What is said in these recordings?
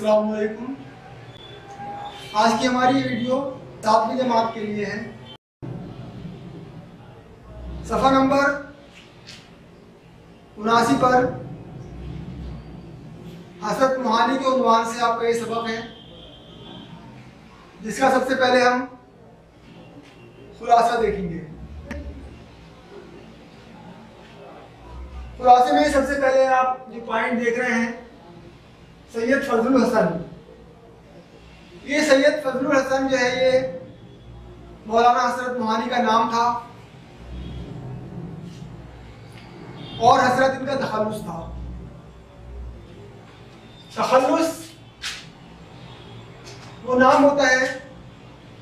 असलकुम आज की हमारी वीडियो सातवीं जमात के लिए है। सफ़ा नंबर उनासी पर हसरत मुहानी के उन्वान से आपका ये सबक है। जिसका सबसे पहले हम खुलासा देखेंगे। खुलासे में सबसे पहले आप जो पॉइंट देख रहे हैं सैयद फजलुल हसन। ये सैयद फजलुल हसन जो है, ये मौलाना हसरत मोहानी का नाम था और हसरत इनका तखलुस था। तखलुस वो नाम होता है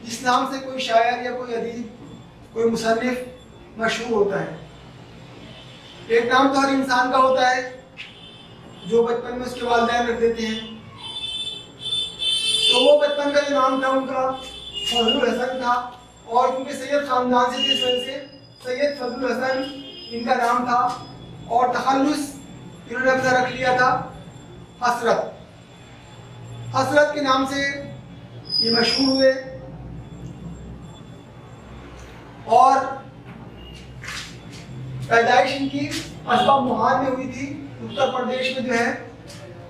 जिस नाम से कोई शायर या कोई अदीब, कोई मुसनफ़ मशहूर होता है। एक नाम तो हर इंसान का होता है। जो बचपन में उसके वालदेन रख देते हैं। तो वो बचपन का जो नाम था उनका फजल हसन था। और क्योंकि सैयद ख़ानदान से थी इस वजह से सैयद फजल हसन, इनका नाम था। और तखलुस इन्होंने अपना रख लिया था, हसरत। हसरत के नाम से ये मशहूर हुए। और पैदाइश इनकी असबा मुहान में हुई थी। उत्तर प्रदेश में जो है,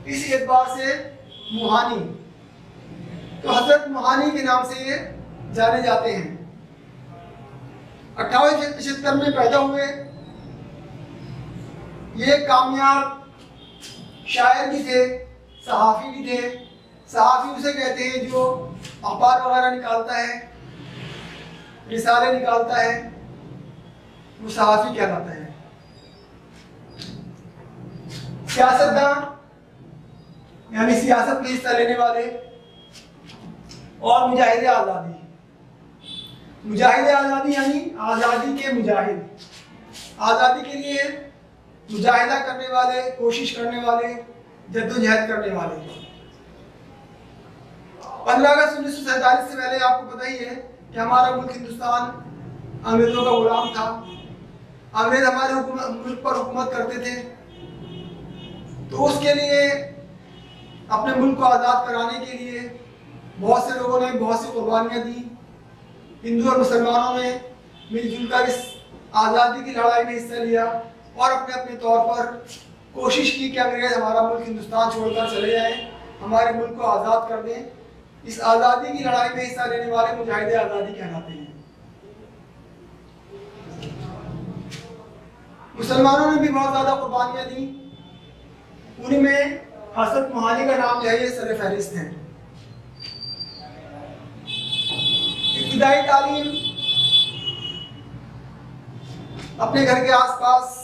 इस एतबार से मुहानी। तो हज़रत मुहानी के नाम से ये जाने जाते हैं। अट्ठावन पचहत्तर में पैदा हुए। ये कामयाब शायर भी थे, सहाफ़ी भी थे। सहाफ़ी उसे कहते हैं जो अखबार वगैरह निकालता है, रिसाले निकालता है, वो सहाफ़ी कहलाता है। सियासतदान यानी सियासत में हिस्सा लेने वाले और मुजाहिद आज़ादी। मुजाहिद आज़ादी यानी आज़ादी के मुजाहिद। आज़ादी के लिए मुजाहिदा करने वाले, कोशिश करने वाले, जद्दोजहद करने वाले। पंद्रह अगस्त उन्नीस सौ सैतालीस से पहले आपको पता ही है कि हमारा मुल्क हिंदुस्तान अंग्रेज़ों का गुलाम था। अंग्रेज़ हमारे मुल्क पर हुकूमत करते थे। तो उसके लिए, अपने मुल्क को आज़ाद कराने के लिए बहुत से लोगों ने बहुत सी कुर्बानियाँ दी। हिंदू और मुसलमानों ने मिलजुल कर इस आज़ादी की लड़ाई में हिस्सा लिया और अपने अपने तौर पर कोशिश की कि अंग्रेज़ हमारा मुल्क हिंदुस्तान छोड़कर चले जाएँ, हमारे मुल्क को आज़ाद कर दें। इस आज़ादी की लड़ाई में हिस्सा लेने वाले मुजाहिद आज़ादी कहलाते हैं। मुसलमानों ने भी बहुत ज़्यादा कुर्बानियाँ दी। उन्हीं में हसरत मोहाली का नाम है, ये सर फहरिस्त है। इब्तदाई तालीम अपने घर के आसपास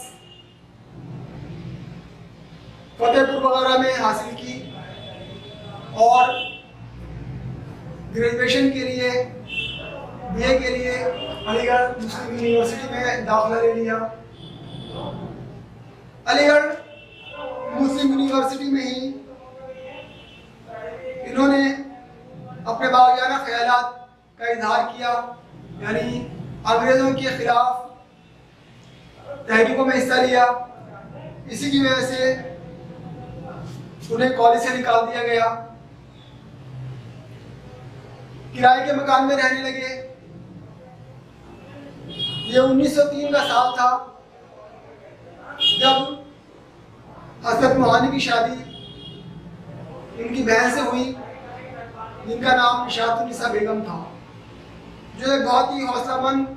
फतेहपुर वगैरह में हासिल की और ग्रेजुएशन के लिए बीए के लिए अलीगढ़ मुस्लिम यूनिवर्सिटी में दाखिला ले लिया। अलीगढ़ मुस्लिम यूनिवर्सिटी में ही इन्होंने अपने बागियाना ख्याल का इजहार किया। यानी अंग्रेज़ों के खिलाफ तहरीकों में हिस्सा लिया। इसी की वजह से उन्हें कॉलेज से निकाल दिया गया। किराए के मकान में रहने लगे। ये 1903 का साल था जब हज़रत मोहानी की शादी, इनकी बहन से हुई, जिनका नाम निशा बेगम था। जो एक बहुत ही हौसलामंद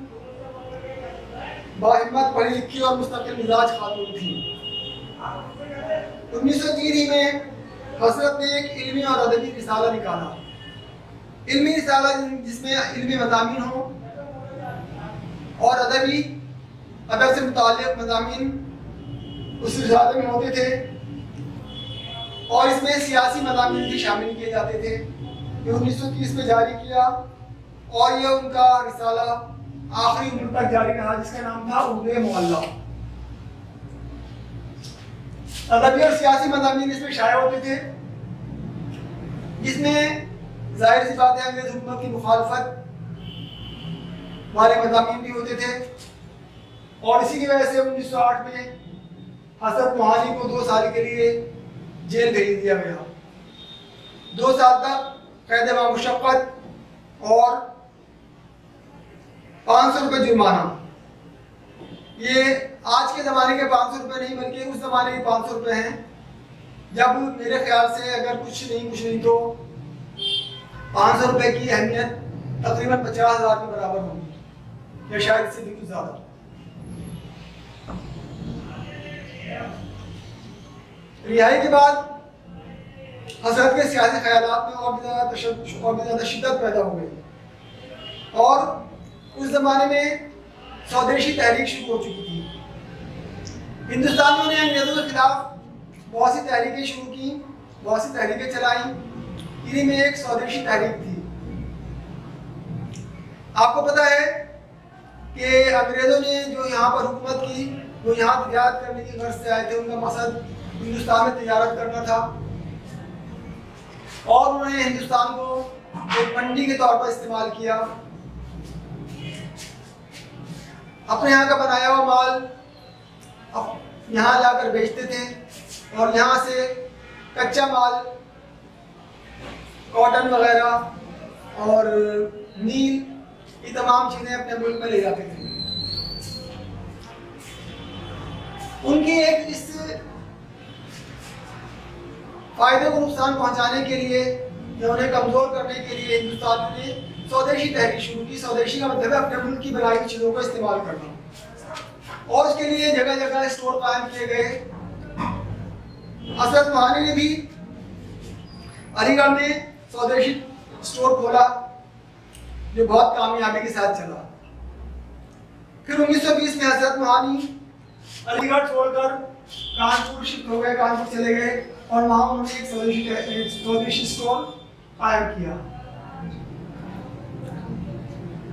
बाहिम्मत पढ़ी लिखी और मुस्तकिल मिजाज खातून थी। उन्नीस सौ तीन में हज़रत ने एक इल्मी और अदबी रिसाला निकाला। इल्मी रिसाला जिसमें इल्मी मजामी हो और अदबी, अदब से मुतल मजामी उस रिसाले में होते थे। और इसमें सियासी मजामी भी शामिल किए जाते थे। ये उन्नीस सौ तीस में जारी किया और यह उनका रिसाला आखिरी उम्र तक जारी रहा, जिसका नाम था उर्दे मोहल्ला अदबी और सियासी मजामी इसमें शाया होते थे, जिसमें ज़ाहिर सी बात है, अंग्रेज़ हुकूमत की मुखालफत वाले मजामी भी होते थे। और इसी की वजह से 1908 में हसरत मोहानी को दो साल के लिए जेल भेज दिया गया दो साल तक कैद मुशक्क़त और पाँच सौ रुपये जुर्माना। ये आज के ज़माने के पाँच सौ रुपये नहीं, बल्कि उस ज़माने के पाँच सौ रुपये हैं। जब मेरे ख्याल से अगर कुछ नहीं कुछ नहीं तो पाँच सौ रुपये की अहमियत तकरीबन पचास हज़ार के बराबर होगी, या शायद इससे भी कुछ ज़्यादा। रिहाई के बाद हज़रत के सियासी ख्याल में और भी ज़्यादा और भी ज़्यादा शिद्दत पैदा हो गई। और उस ज़माने में स्वदेशी तहरीक शुरू हो चुकी थी। हिंदुस्तानियों ने अंग्रेज़ों के खिलाफ बहुत सी तहरीकें शुरू की, बहुत सी तहरीकें चलाई। इन्हीं में एक स्वदेशी तहरीक थी। आपको पता है कि अंग्रेज़ों ने जो यहाँ पर हुकूमत की वो यहाँ तजारत करने की गर्ज से आए थे, उनका मकसद हिंदुस्तान में तजारत करना था। और उन्होंने हिंदुस्तान को एक मंडी के तौर पर इस्तेमाल किया। अपने यहाँ का बनाया हुआ माल यहाँ लाकर बेचते थे और यहाँ से कच्चा माल कॉटन वगैरह और नील ये तमाम चीज़ें अपने मुल्क में ले जाते थे। उनकी एक इस फ़ायदे को नुकसान पहुँचाने के लिए या उन्हें कमज़ोर करने के लिए हिंदुस्तान ने स्वदेशी तहरीक शुरू की। स्वदेशी का मतलब है अपने मुल्क की बनाई हुई चीज़ों का इस्तेमाल करना। और उसके लिए जगह जगह स्टोर कायम किए गए। हसरत महानी ने भी अलीगढ़ में स्वदेशी स्टोर खोला, जो बहुत कामयाबी के साथ चला। फिर 1920 में हज़रत महानी अलीगढ़ छोड़कर कानपुर शिफ्ट हो गए, कानपुर चले गए। और वहाँ उन्होंने एक स्वदेशी स्टोर कायम किया।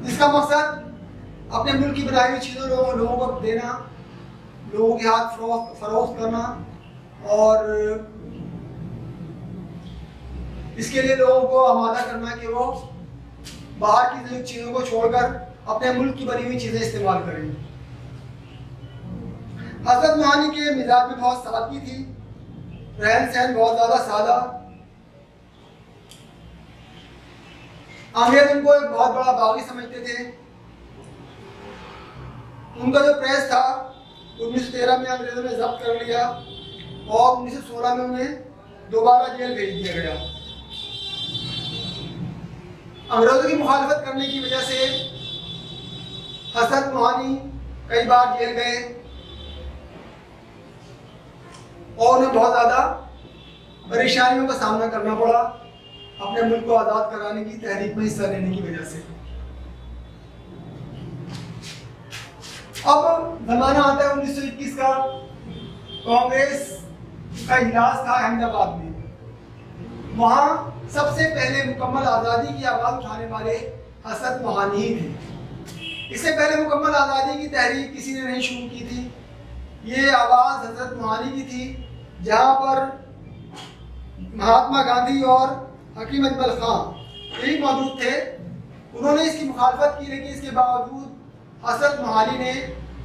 इसका मकसद अपने मुल्क की बनाई हुई चीज़ों लोगों लोगों को देना, लोगों के हाथ फरोख्त करना और इसके लिए लोगों को आमादा करना कि वो बाहर की चीज़ों को छोड़कर अपने मुल्क की बनी हुई चीज़ें इस्तेमाल करें। हज़रत महानी के मिजाज में बहुत सादगी थी। रहन सहन बहुत ज़्यादा सादा। अंग्रेज़ उनको एक बहुत बड़ा बागी समझते थे। उनका जो प्रेस था 1913 में अंग्रेज़ों ने जब्त कर लिया और 1916 में उन्हें दोबारा जेल भेज दिया गया। अंग्रेज़ों की मुखालफत करने की वजह से हसरत मोहानी कई बार जेल गए। और उन्हें बहुत ज़्यादा परेशानियों का सामना करना पड़ा अपने मुल्क को आज़ाद कराने की, तहरीक में हिस्सा लेने की वजह से। अब जमाना आता है उन्नीस सौ इक्कीस का। कांग्रेस का इजलास था अहमदाबाद में। वहाँ सबसे पहले मुकम्मल आज़ादी की आवाज़ उठाने वाले हसरत महानी थे। इससे पहले मुकम्मल आज़ादी की तहरीक किसी ने नहीं शुरू की थी। ये आवाज़ हज़रत महानी की थी। जहाँ पर महात्मा गांधी और हकीम अकबल खान यही मौजूद थे। उन्होंने इसकी मुखालफत की, लेकिन इसके बावजूद हसरत मोहाली ने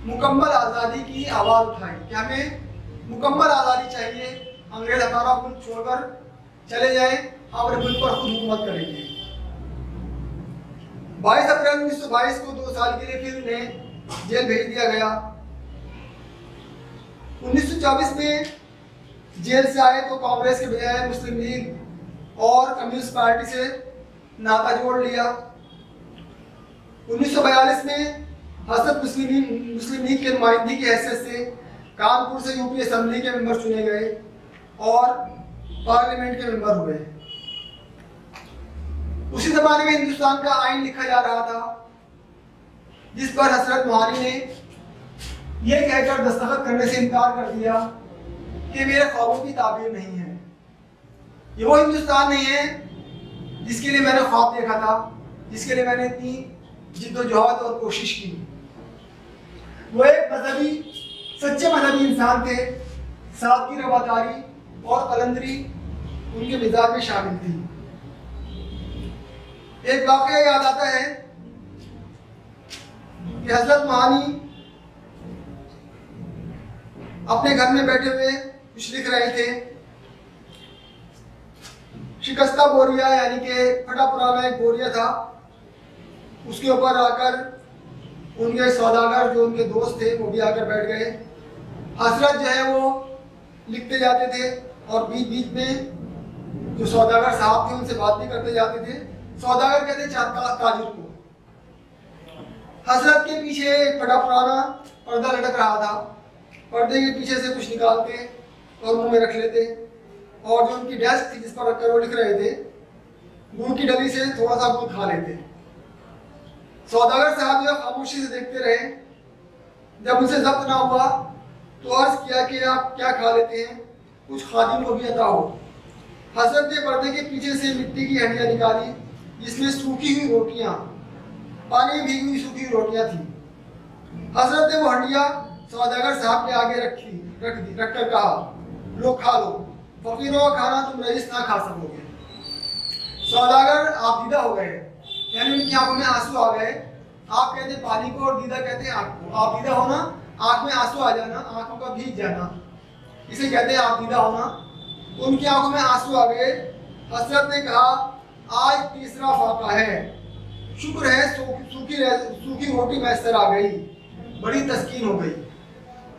मुकम्मल आज़ादी की आवाज़ उठाई। कि हमें मुकम्मल आज़ादी चाहिए, अंग्रेज़ हमारा मुल्क छोड़कर चले जाएँ, हम अपने मुल्क पर खुद हुकूमत करेंगे। बाईस अप्रैल उन्नीस सौ बाईस को दो साल के लिए फिर उन्हें जेल भेज दिया गया। उन्नीस सौ चौबीस में जेल से आए तो कांग्रेस के बजाय मुस्लिम लीग और कम्युनिस्ट पार्टी से नाता जोड़ लिया। 1942 में हसरत मुस्लिम मुस्लिम लीग के नुमाइंदगी की हैसियत से कानपुर से यूपी असम्बली के मेंबर चुने गए और पार्लियामेंट के मेंबर हुए। उसी जमाने में हिंदुस्तान का आइन लिखा जा रहा था, जिस पर हसरत मुहारी ने यह कहकर दस्तखत करने से इनकार कर दिया। कि मेरे ख्वाबों की ताबीर नहीं है। ये वो हिंदुस्तान नहीं है, जिसके लिए मैंने ख्वाब देखा था, जिसके लिए मैंने इतनी जिद्दोजहद और कोशिश की। वो एक मजहबी, सच्चे मजहबी इंसान थे। साथ सादगी रवादारी और कलंदरी उनके मिजाज में शामिल थी। एक वाक़ याद आता है कि हज़रत महानी अपने घर में बैठे हुए कुछ लिख रहे थे। शिकस्ता बोरिया, यानी कि फटा पुराना एक बोरिया था। उसके ऊपर आकर उनके सौदागर, जो उनके दोस्त थे, वो भी आकर बैठ गए। हसरत जो है वो लिखते जाते थे और बीच बीच में जो सौदागर साहब थे, उनसे बात भी करते जाते थे। सौदागर कहते ताजिर को। हसरत के पीछे फटा पुराना पर्दा लटक रहा था। पर्दे के पीछे से कुछ निकालते और मुँह में रख लेते और जो उनकी डेस्क थी जिस पर रखकर वो लिख रहे थे, मुँह की डली से थोड़ा सा गुड़ खा लेते। सौदागर साहब जो खामोशी से देखते रहे। जब उनसे जब्त ना हुआ तो अर्ज़ किया कि आप क्या खा लेते हैं, कुछ खादिम को भी अता हो। हज़रत ने पर्दे के पीछे से मिट्टी की हड्डियाँ निकाली, जिसमें सूखी हुई रोटियाँ, पानी भीगी हुई सूखी हुई रोटियाँ थी। हज़रत ने वो हड्डियाँ सौदागर साहब के आगे रखी, रख दी, रखकर कहा लो खा लो। फकीरों का खाना तुम रईस ना खा सकोगे। सौदागर, आप दीदा हो गए। यानी उनकी आँखों में आँसू आ गए। आप कहते पानी को और दीदा कहते हैं आँख को। आप दीदा होना आँख में आँसू आ जाना, आँखों का भीग जाना। इसे कहते हैं आप दीदा होना उनकी आँखों में आँसू आ गए। हसरत ने कहा, आज तीसरा फाका है। शुक्र है, सूखी सूखी रोटी मैसर आ गई। बड़ी तस्कीन हो गई।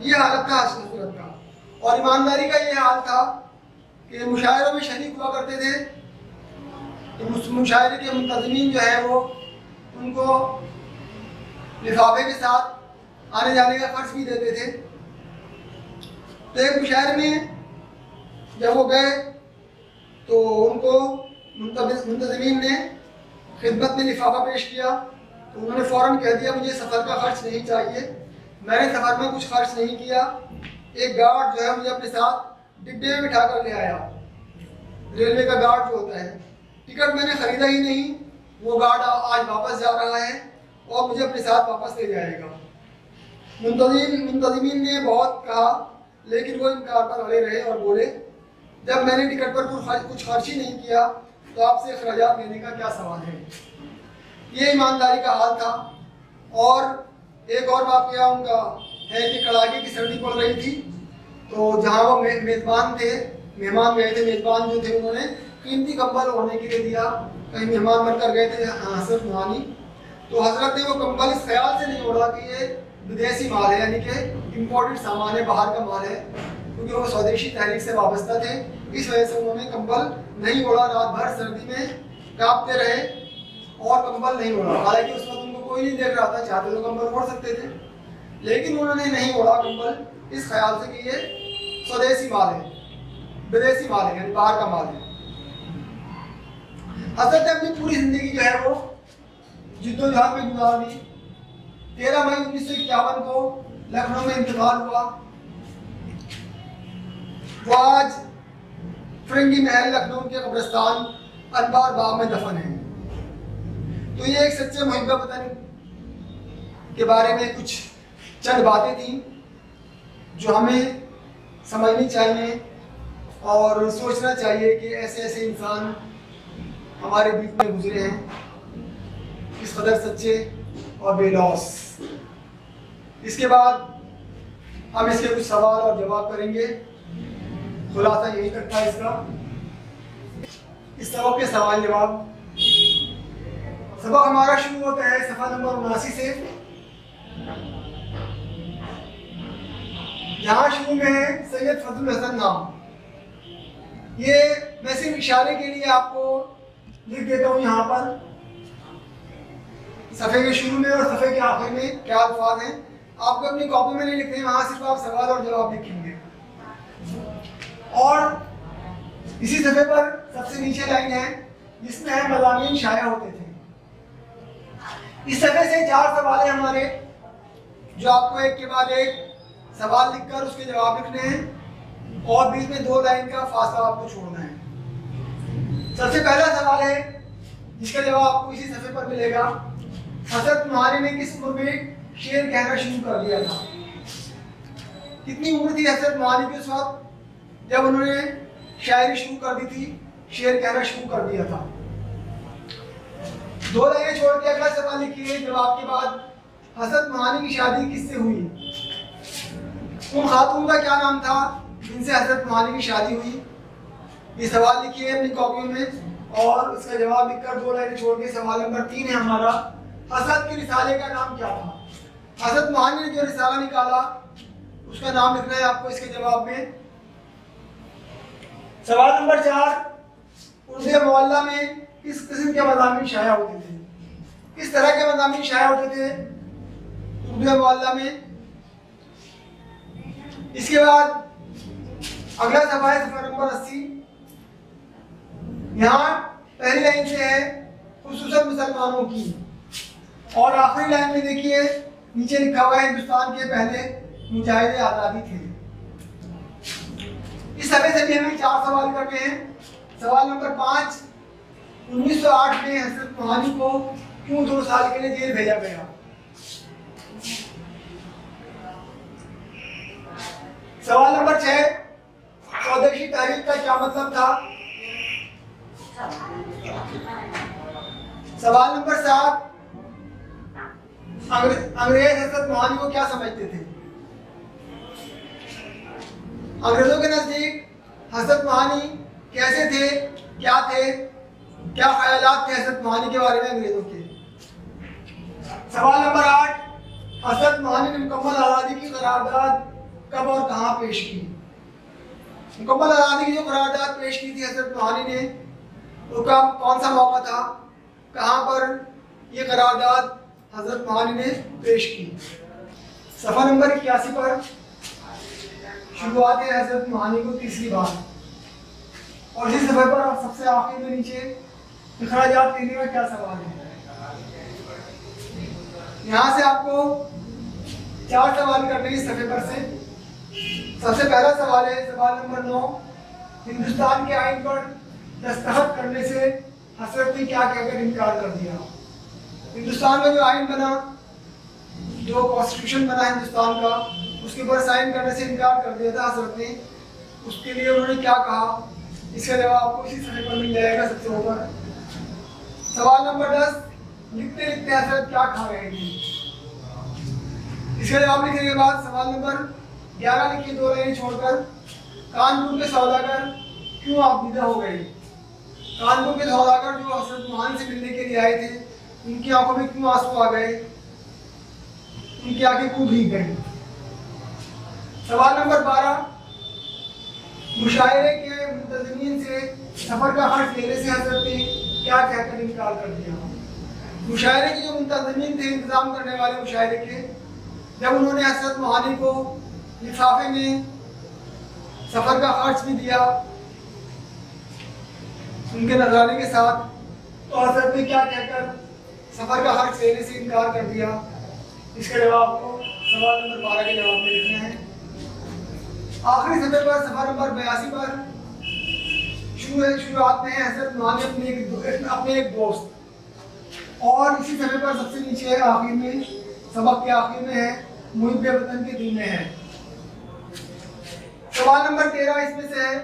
ये हालत था हसरत का। और ईमानदारी का ये हाल था कि मुशायरों में शरीक हुआ करते थे। मुशायरे के मुंतजमीन जो है वो, उनको लिफाफे के साथ आने जाने का खर्च भी देते थे। तो एक मुशायरे में जब वो गए तो उनको मुंतजमीन ने खिदमत में लिफाफा पेश किया। तो उन्होंने फ़ौरन कह दिया, मुझे सफ़र का खर्च नहीं चाहिए। मैंने सफ़र में कुछ खर्च नहीं किया। एक गार्ड जो है, मुझे अपने साथ डिब्बे में बिठा कर ले आया। रेलवे का गार्ड जो होता है। टिकट मैंने ख़रीदा ही नहीं। वो गार्ड आज वापस जा रहा है और मुझे अपने साथ वापस ले जाएगा। मुंतजिम, मुंतजमीन ने बहुत कहा, लेकिन वो इनकार पर अड़े रहे और बोले, जब मैंने टिकट पर कुछ खर्च ही नहीं किया तो आपसे अखराज लेने का क्या सवाल है? ये ईमानदारी का हाल था। और एक और वाक्य उनका है कि कड़ाके की सर्दी पड़ रही थी। तो जहाँ वो मेज़बान थे, मेहमान गए थे, मेज़बान जो थे उन्होंने कीमती कंबल ओढ़ने के लिए दिया। कहीं मेहमान बनकर गए थे हज़रत मुहानी। तो हज़रत ने वो कंबल इस ख्याल से नहीं ओढ़ा कि ये विदेशी माल है, यानी कि इम्पोर्टेड सामान है, बाहर का माल है, क्योंकि वो स्वदेशी तहरीक से वाबस्ता थे। इस वजह से उन्होंने कंबल नहीं ओढ़ा। रात भर सर्दी में कांपते रहे और कंबल नहीं ओढ़ा। हालाँकि उस वक्त उनको कोई नहीं देख रहा था चाहते तो कंबल ओढ़ सकते थे। लेकिन उन्होंने नहीं ओढ़ा कंबल इस ख्याल से कि ये स्वदेशी माल है, विदेशी माल है, यानी बाहर का माल है। हज़रत ने अपनी पूरी ज़िंदगी जो है वो जिद्दोजहद में गुजार दी। तेरह मई उन्नीस सौ इक्यावन को लखनऊ में इंतकाल हुआ। वो आज फिरंगी महल लखनऊ के कब्रस्तान अनबार बाग में दफन है। तो ये एक सच्चे मुहिबा वतन के बारे में कुछ चंद बातें थी जो हमें समझनी चाहिए और सोचना चाहिए कि ऐसे ऐसे इंसान हमारे बीच में गुजरे हैं। इस कदर सच्चे और बेलौस। इसके बाद हम इसके कुछ सवाल और जवाब करेंगे। खुलासा यही तक था इसका। इस सबक के सवाल जवाब सबक हमारा शुरू होता है सफ़ा नंबर उनासी से। यहाँ शुरू में है, सैयद फजल हसन नाम। ये मैं सिर्फ़ इशारे के लिए आपको लिख देता हूँ यहाँ पर। सफ़े के शुरू में और सफ़े के आखिर में क्या अल्फाज हैं। आपको अपनी कॉपी में नहीं लिखते हैं, वहाँ सिर्फ़ आप सवाल और जवाब लिखेंगे। और इसी सफ़े पर सबसे नीचे लाइन है, जिसमें है मजामी शाया होते थे। इस सफ़े से चार सवाल हैं हमारे, जो आपको एक के बाद एक सवाल लिखकर उसके जवाब लिखने हैं और बीच में दो लाइन का फासला आपको छोड़ना है। सबसे पहला सवाल है, जिसका जवाब आपको इसी सफ़े पर मिलेगा, हसरत तुम्हारे ने किस उम्र में शेर कहना शुरू कर दिया था? कितनी उम्र थी हसरत मुहानी की वक्त जब उन्होंने शायरी शुरू कर दी थी, शेर कहना शुरू कर दिया था? दो लाइनें छोड़ के अगला सवाल लिखिए, जवाब के बाद, हसरत मुहानी की शादी किससे हुई? उन खातून का क्या नाम था जिनसे हज़रत मुहानी की शादी हुई? ये सवाल लिखिए अपनी कॉपियों में और इसका जवाब लिखकर दो लाइनें छोड़ के सवाल नंबर तीन है हमारा। हसद के रिसाले का नाम क्या था? हसद महानी ने जो रिसाला निकाला, उसका नाम लिखना है आपको इसके जवाब में। सवाल नंबर चार, उर्दू मोहल्ला में किस किस्म के मजामी शाया होते थे? किस तरह के मजामी शाया होते थे? उर्दू मोहल्ला में इसके बाद अगला सफ़ा है सफ़ा नंबर अस्सी। यहाँ पहली लाइन से है खसूस मुसलमानों की। और आखिरी लाइन में देखिए, नीचे लिखा हुआ है, हिंदुस्तान के पहले मुजाहिद आज़ादी थे। इस समय से भी हमें चार सवाल करने हैं। सवाल नंबर पाँच 1908 में हज़रत मोहानी को क्यों दो साल के लिए जेल भेजा गया? सवाल नंबर छह, स्वदेशी तहरीक का क्या मतलब था? सवाल नंबर सात अंग्रेज़ हज़रत मोहानी को क्या समझते थे? अंग्रेज़ों के नज़दीक हज़रत मोहानी कैसे थे, क्या थे, क्या ख्याल थे हज़रत मोहानी के बारे में अंग्रेज़ों के? सवाल नंबर आठ, हज़रत मोहानी ने मुकम्मल आज़ादी की करारदाद कब और कहाँ पेश की? मुकम्मल आज़ादी की जो करारदाद पेश की थी हज़रत महानी ने उसका कौन सा मौका था? कहाँ पर ये करारदाद हज़रत महानी ने पेश की? सफ़ा नंबर इक्यासी पर शुरुआत है हज़रत महानी को तीसरी बार। और इसी सफ़र पर आप सबसे आखिर में नीचे अखराज लेने का क्या सवाल है? यहाँ से आपको चार सवाल करने इस सफ़े पर से। सबसे पहला सवाल है, सवाल नंबर नौ। हिंदुस्तान के आइन पर दस्तखत करने से हसरत ने क्या कहकर इनकार कर दिया? हिंदुस्तान में जो आइन बना, जो कॉन्स्टिट्यूशन बना हिंदुस्तान का, उसके ऊपर साइन करने से इनकार कर दिया था हसरत ने। उसके लिए उन्होंने क्या कहा? इसके अलावा आपको इसी समय पर मिल जाएगा सबसे ऊपर। सवाल नंबर दस, लिखते लिखते हसरत क्या खा रहे थे? इसके जवाब लिखने के बाद सवाल नंबर ग्यारह लिखी दो लाइन छोड़कर कानपुर के सौदागर क्यों आप विदा हो गए? कानपुर के सौदागर जो हज़रत मोहान से मिलने के लिए आए थे, उनकी आँखों में क्यों आँसू आ गए? उनकी आँखें क्यों भीग गई सवाल नंबर बारह, मुशायरे के मुंतजमीन से सफ़र का खर्च लेने से हज़रत ने क्या कहकर इनकार कर दिया? मुशायरे के जो मुंतजमीन थे, इंतज़ाम करने वाले मुशायरे के, जब उन्होंने हज़रत मोहानी को लिफाफे में सफ़र का खर्च भी दिया। उनके नजराने के साथ तो हज़रत ने क्या कहकर सफ़र का खर्च लेने से इनकार कर दिया? इसके जवाब को सवाल नंबर बारह के जवाब में लिखना है। आखिरी सफ़र पर, सफ़र नंबर बयासी पर शुरू शुरुआत में हज़रत मान अपने अपने एक दोस्त। और इसी सफ़र पर सबसे नीचे आखिर में, सबक के आखिर में है, मुहिब वतन के दिन में है। सवाल नंबर तेरह इसमें से है।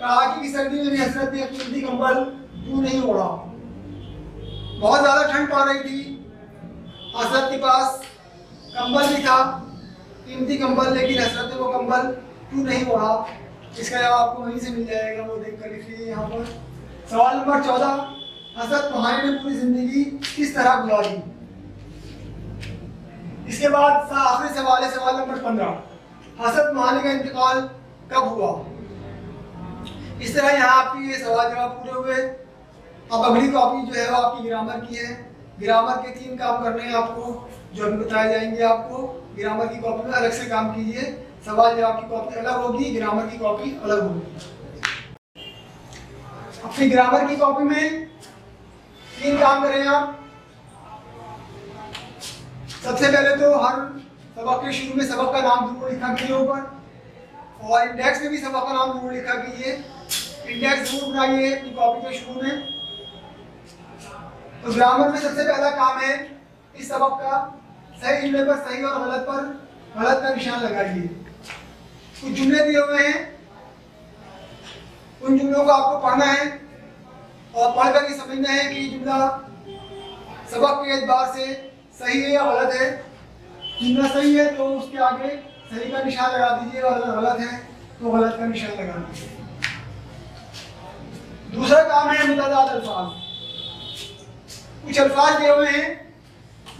कहा कि सर्दी में भी हसरत ने कीमती कंबल क्यों नहीं ओढ़ा? बहुत ज़्यादा ठंड पड़ रही थी। हसरत के पास कंबल भी था, कीमती कंबल, लेकिन हसरत ने वो कंबल क्यों नहीं ओढ़ा? इसका जवाब आपको वहीं से मिल जाएगा, वो देख कर लिखिए यहाँ पर। सवाल नंबर चौदह, हसरत महानी ने पूरी ज़िंदगी किस तरह गुजारी? इसके बाद आखिरी सवाल है, सवाल नंबर पंद्रह। हसरत महानी का इंतकाल कब हुआ? इस तरह यहाँ आपकी ये सवाल जवाब पूरे हुए। अब अगली कॉपी जो है वो आपकी ग्रामर की है। ग्रामर के तीन काम करने हैं आपको, जो हम बताए जाएँगे आपको। ग्रामर की कॉपी में अलग से काम कीजिए। सवाल जवाब की कॉपी अलग होगी ग्रामर की कॉपी अलग होगी। अपनी ग्रामर की कॉपी में तीन काम करें आप। सबसे पहले तो हर सबक के शुरू में सबक का नाम ज़रूर लिखा कीजिए ऊपर। और इंडेक्स में भी सबक का नाम ज़रूर लिखा कीजिए इंडेक्स ज़रूर बनाइए, अपनी कॉपी के शुरू में। तो ग्रामर में सबसे पहला काम है इस सबक का सही जुमले पर सही और गलत पर गलत का निशान लगाइए। कुछ जुमले दिए हुए हैं। उन जुमलों को आपको पढ़ना है और पढ़कर ये समझना है कि जुमला सबक के एतबार से सही है या गलत है। जुमला सही है तो उसके आगे सही का निशान लगा दीजिए अगर गलत है तो गलत का निशान लगा दीजिए। दूसरा काम है मुतदाद अल्फाज। कुछ अल्फाज दिए हुए हैं,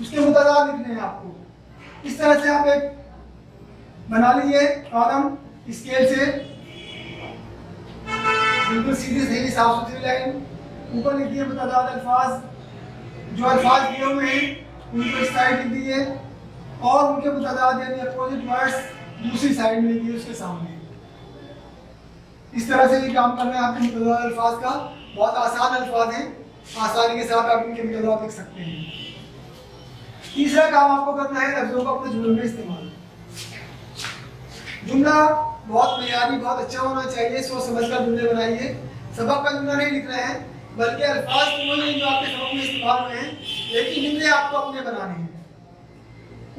उसके मुतदाद लिखने हैं आपको। इस तरह से आप एक बना लीजिए, कॉलम, स्केल से। बिल्कुल सीधी सही, साफ़ सुथरी लाइन। ऊपर लिख दिए मुतदाद अल्फाज। जो अल्फाज दिए हुए हैं, उनको इस साइड लिख दिए और उनके मुतदाद यानी अपोजिट वर्ड्स दूसरी साइड में उसके सामने। इस तरह से भी काम करना है आपके मुतदाद अल्फाज का। बहुत आसान अल्फाज हैं। आसानी के साथ आप इनके मुतदाद लिख सकते हैं। तीसरा काम आपको करना है लफ्जों का अपने जुमले में इस्तेमाल। जुमला बहुत मैारी बहुत अच्छा होना चाहिए। सोच समझ कर जुमले बनाइए। सबक का जुमला नहीं लिख रहे हैं, बल्कि अल्फाज तो वही हैं जो आपके सबक में इस्तेमाल हुए हैं। लेकिन जुमले आपको अपने बनाने हैं।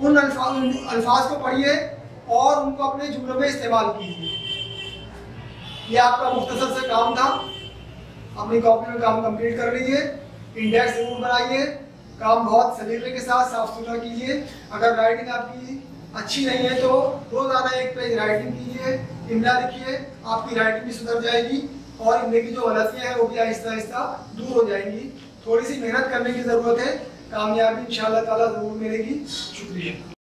उन अल्फाज को पढ़िए और उनको अपने जुमलों में इस्तेमाल कीजिए। ये आपका मुख्तसर से काम था। अपनी कॉपी में काम कंप्लीट कर लीजिए इंडेक्स ज़रूर बनाइए, काम बहुत सलीके के साथ साफ़ सुथरा कीजिए। अगर राइटिंग आपकी अच्छी नहीं है तो रोज़ाना एक पेज राइटिंग कीजिए, इमला लिखिए, आपकी राइटिंग भी सुधर जाएगी और इमले की जो गलतियाँ हैं वो भी आहिस्ता आहिस्ता दूर हो जाएँगी। थोड़ी सी मेहनत करने की ज़रूरत है कामयाबी इंशाल्लाह ताला ज़रूर मिलेगी। शुक्रिया।